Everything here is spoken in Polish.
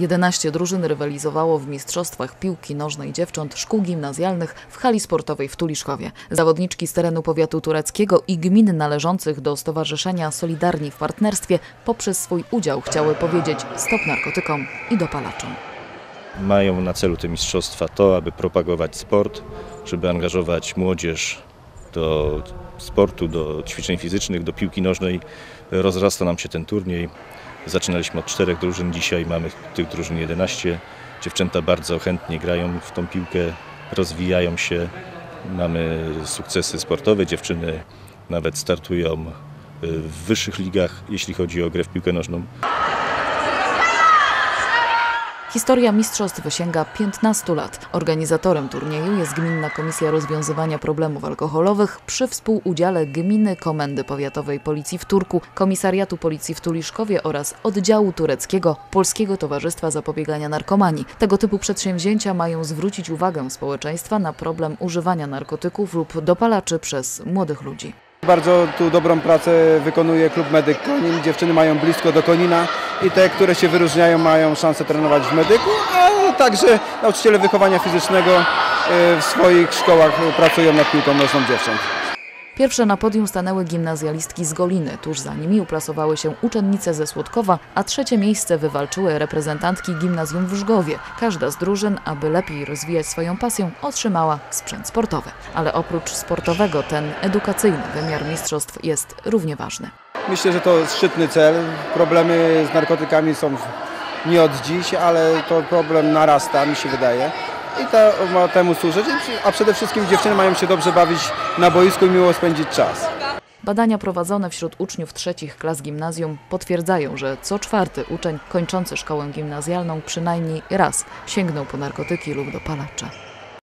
11 drużyn rywalizowało w mistrzostwach piłki nożnej dziewcząt szkół gimnazjalnych w hali sportowej w Tuliszkowie. Zawodniczki z terenu powiatu tureckiego i gmin należących do Stowarzyszenia Solidarni w Partnerstwie poprzez swój udział chciały powiedzieć stop narkotykom i dopalaczom. Mają na celu te mistrzostwa to, aby propagować sport, żeby angażować młodzież do sportu, do ćwiczeń fizycznych, do piłki nożnej. Rozrasta nam się ten turniej. Zaczynaliśmy od czterech drużyn, dzisiaj mamy tych drużyn 11. Dziewczęta bardzo chętnie grają w tą piłkę, rozwijają się. Mamy sukcesy sportowe, dziewczyny nawet startują w wyższych ligach, jeśli chodzi o grę w piłkę nożną. Historia mistrzostw sięga 15 lat. Organizatorem turnieju jest Gminna Komisja Rozwiązywania Problemów Alkoholowych przy współudziale Gminy Komendy Powiatowej Policji w Turku, Komisariatu Policji w Tuliszkowie oraz Oddziału Tureckiego Polskiego Towarzystwa Zapobiegania Narkomanii. Tego typu przedsięwzięcia mają zwrócić uwagę społeczeństwa na problem używania narkotyków lub dopalaczy przez młodych ludzi. Bardzo tu dobrą pracę wykonuje klub Medyk Konin. Dziewczyny mają blisko do Konina i te, które się wyróżniają, mają szansę trenować w Medyku, a także nauczyciele wychowania fizycznego e, w swoich szkołach pracują nad piłką nożną dziewcząt. Pierwsze na podium stanęły gimnazjalistki z Goliny, tuż za nimi uplasowały się uczennice ze Słodkowa, a trzecie miejsce wywalczyły reprezentantki gimnazjum w Żgowie. Każda z drużyn, aby lepiej rozwijać swoją pasję, otrzymała sprzęt sportowy. Ale oprócz sportowego ten edukacyjny wymiar mistrzostw jest równie ważny. Myślę, że to szczytny cel. Problemy z narkotykami są nie od dziś, ale to problem narasta, mi się wydaje. I to ma temu służyć, a przede wszystkim dziewczyny mają się dobrze bawić na boisku i miło spędzić czas. Badania prowadzone wśród uczniów trzecich klas gimnazjum potwierdzają, że co czwarty uczeń kończący szkołę gimnazjalną przynajmniej raz sięgnął po narkotyki lub dopalacze.